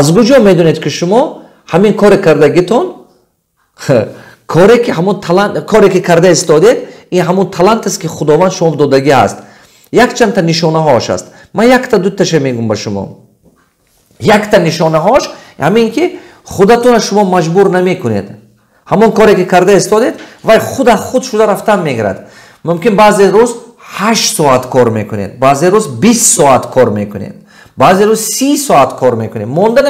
аз куҷо медонед ки шумо ҳамин коре кардагитон? Коре ки ҳамон талант коре ки карда истодед ин ҳамон талантест ки худованд шумо додагӣ аст. Якчандта нишонаҳош аст. Ман якта дуташе мегӯм ба шумо. Якта нишонаҳош ҳамин ки худатона шумо маҷбур намекунед. Ҳамон коре ки карда истодед вай худа худ шуда рафтан мегирад. Мумкин баъзе рӯз ҳашт соат кор мекунед баъзе рӯз бист соат кор мекунед баъзе рӯз си соат кор мекунед монда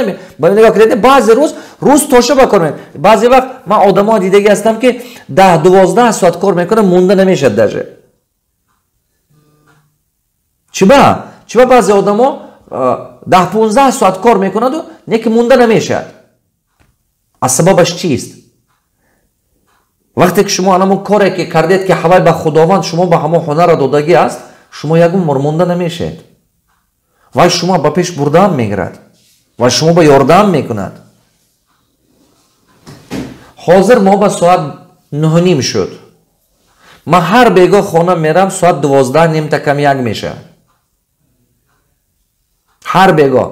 баъзе рӯз рӯз тошаба кор мекунед баъзе вақт ман одамоа дидагӣ ҳастам ки даҳ дувоздаҳ соат кор мекунад монда намешад даже. Чиба чиба баъзе одамо даҳ понздаҳ соат кор мекунаду не ки монда намешад аз сабабаш чист? Вақте ки шумо анамон коре ки кардед ки ҳавай ба худованд шумо ба ҳамон ҳунара додагӣ аст шумо ягон мормонда намешед вай шумо ба пеш бурдаам мегирад вай шумо ба ёрдаам мекунад ҳозир мо ба соат нӯҳним шуд ман ҳар бегоҳ хона мерам соат дувоздаҳ нимта кам як меша ҳар бегоҳ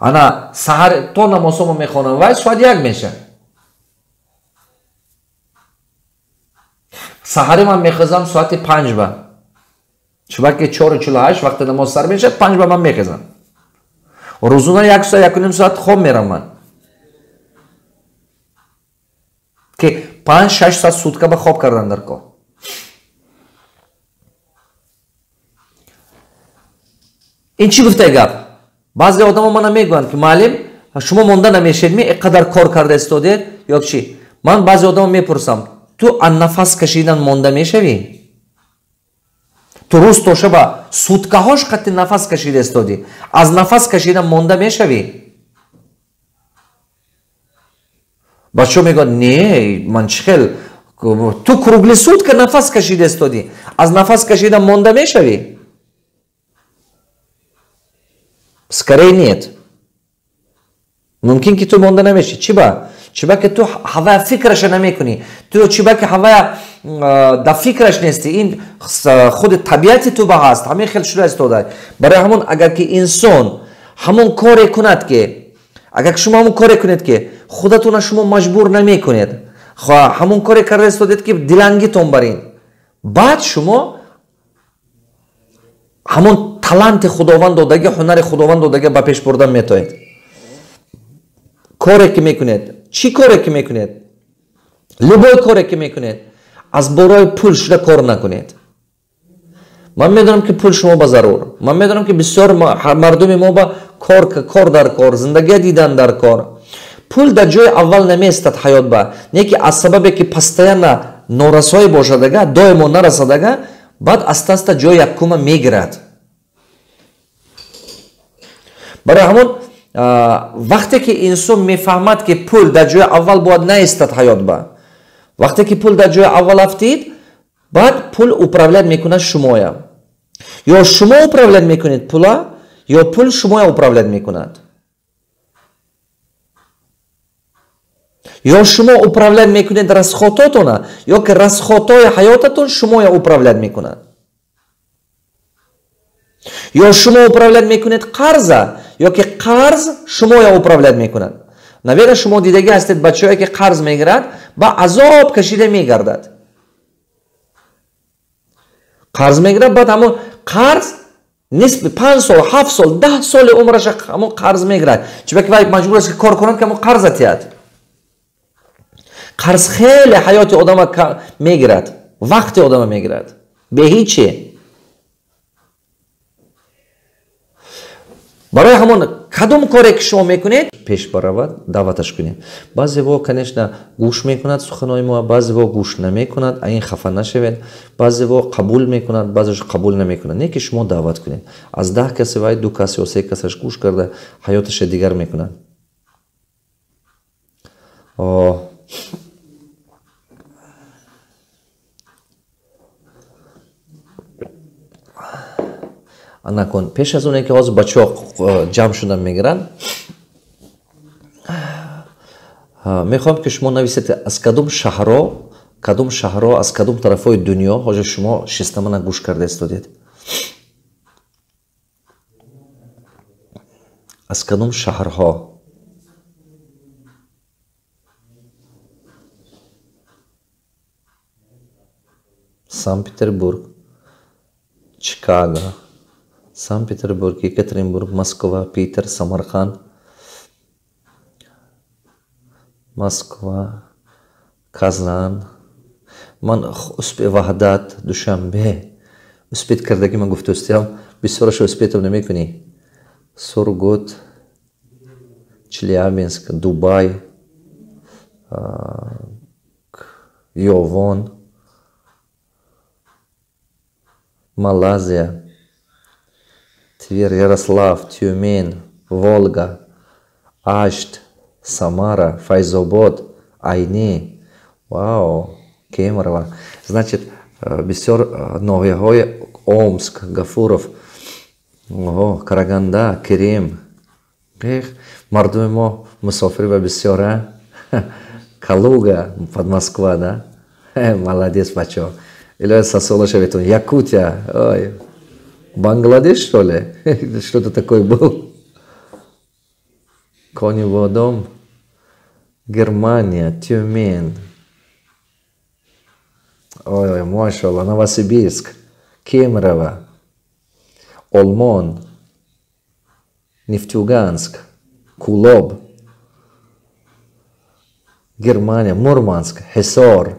ана саҳар то намозҳомо мехонам вай соат як меша саҳаре ман мехезам соати панҷба чубаки чору чилу ҳашт вақте намоз сар мешад панҷба ман мехезам рӯзона як соат якуним соат хоб мерам ман. Ки панҷ шаш соат сутка ба хоб кардан дар кор. Ин чӣ гуфтаи гап? Баъзе одамо мана мегӯянд ки муаллим шумо монда намешед ми иқадар кор карда истодед? Ё чӣ? Ман баъзе одамо мепурсам ту аз нафас кашидан монда мешавӣ ту рӯз то шаба суткаҳош қатти нафас кашида истодӣ. Аз нафас кашидан монда мешавӣ? Бачо мегӯяд не ман чӣ хел? Ту кругли сутка нафас кашида истодӣ. Аз нафас кашидан монда мешавӣ? Скорее нет. Мумкин ки ту монда намешӣ чӣ ба чиба ки ту ҳавая фикраша намекунӣ. Ту чиба ки ҳавая да фикраш нестӣ ин худи табиати ту ба ҳаст. Ҳамин хел шуда истода барои ҳамон агар ки инсон ҳамон коре кунад ки агар шумо ҳамон коре кунед ки худатона шумо маҷбур намекунед ҳамон коре карда истодед ки дилангитон бар ин баъд шумо ҳамон таланти худованд додаги ҳунари худованд додаги ба пеш бурдан метоед. Коре ки мекунед чӣ коре ки мекунед? Любой коре ки мекунед аз борои пул шуда кор накунед. Ман медонам ки пул шумо ба зарур. Ман медонам ки бисёр мардуми мо ба кор дар кор зиндагия дидан дар кор. Пул дар ҷои аввал намеистад ҳаёт ба. Не ки аз сабабе ки постоянно норасоӣ бошадага доимо нарасадага баъд аста аста ҷои якума мегирад. Барои ҳамон вақте ки инсон мефаҳмад ки пул дар ҷои аввал бояд наистад ҳаёт ба вақте ки пул дар ҷои аввал афтид баъд пул управлят мекунад шумоя. Ё шумо управлят мекунед пула ё пул шумоя управлят мекунад. Ё шумо управлят мекунед расхототона ё ки расхотои ҳаётатон шумоя управлят мекунад. Ё шумо управлят мекунед қарза ё ки қарз шумоя управлят мекунад наверно шумо дидагӣ ҳастед бачаое ки қарз мегирад ба азоб кашида мегардад қарз мегирад баъд ҳамон қарз нисби панҷ сол ҳафт сол даҳ соли умраша ҳамон қарз мегирад чиба ки вай маҷбур аст ки кор кунад ки ҳамон қарза тиҳад қарз хеле ҳаёти одама мегирад вақти одама мегирад беҳиче барои ҳамон кадом коре ки шумо мекунед? Пеш баравад даъваташ кунед баъзево конечно гӯш мекунад суханои мо баъзево гӯш намекунад а ин хафа нашавед. Баъзево қабул мекунад баъзеш қабул намекунад. Не ки шумо даъват кунед аз даҳ касе вай ду кас ё се касаш гӯш карда ҳаёташа дигар мекунад накун пеш аз оне ки ҳозир бачаҳо э, ҷамъ шудан мегиранд мехоҳам ки шумо нависед аз кадом шаҳрҳо кадом шаҳрҳо аз кадом тарафҳои дунё ҳозир шумо шистамана гӯш карда истодед. Аз кадом шаҳрҳо. Санкт петербург чикаго санкт петербург екатеринбург москва питер самарқанд москва казан. Ман успе ваҳдат душанбе. Успед кардагӣ ман гуфтаустиам бисёрашо успетам намекунӣ. Сургут челябинск дубай ёвон малазия Тверь, Ярослав, Тюмень, Волга, Ашт, Самара, Файзобот, Айни, Вау, Кемерово. Значит, э, Бесер, э, Новягоя, ну, Омск, Гафуров, Ого, Караганда, Керим. Эх, мардуемо мусофри ва бисёра. Калуга, под Москва, да? Молодец, бачо. Или сосолошеветун, Якутия. Ой, бангладеш что ли? Что то такое был кони водом германия тюмень. Ой машалла новосибирск. Кемерово. Олмон. Нефтюганск кулоб. Германия мурманск. Ҳисор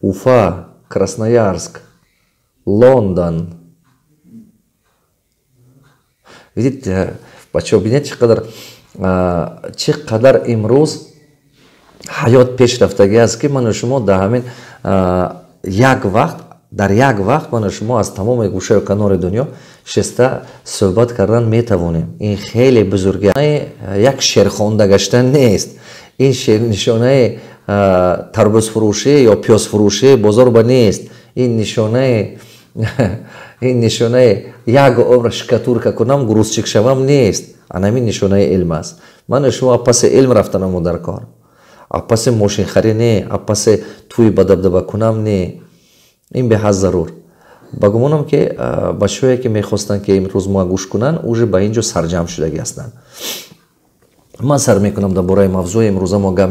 уфа красноярск лондон. Видите бачаҳо бинед чӣ қадар чӣ қадар имрӯз ҳаёт пешрафтагӣ аст ки ману шумо дар ҳамин як вақт дар як вақт ману шумо аз тамоми гӯшаю канори дунё шеста суҳбат кардан метавонем. Ин хеле бузурги як шерхонда гаштан нест. Ин нишонаи тарбузфурӯшӣ ё пиёзфурӯшии бозор ба нест. Ин нишонаи ин нишонаи як умр шикатурка кунам грузчик шавам нест анамин нишонаи илм аст ману шумо паси илм рафтанаму дар кор апаси мошинхарӣ не апаси тӯи ба дабдаба кунам не ин беҳад зарур ба гумонам ки бачаҳое ки мехостанд ки имрӯз ма гӯш кунанд уже ба ин ҷо сарҷамъ шудагӣ ҳастанд ман сар мекунам дар бораи мавзӯи имрӯза мо гап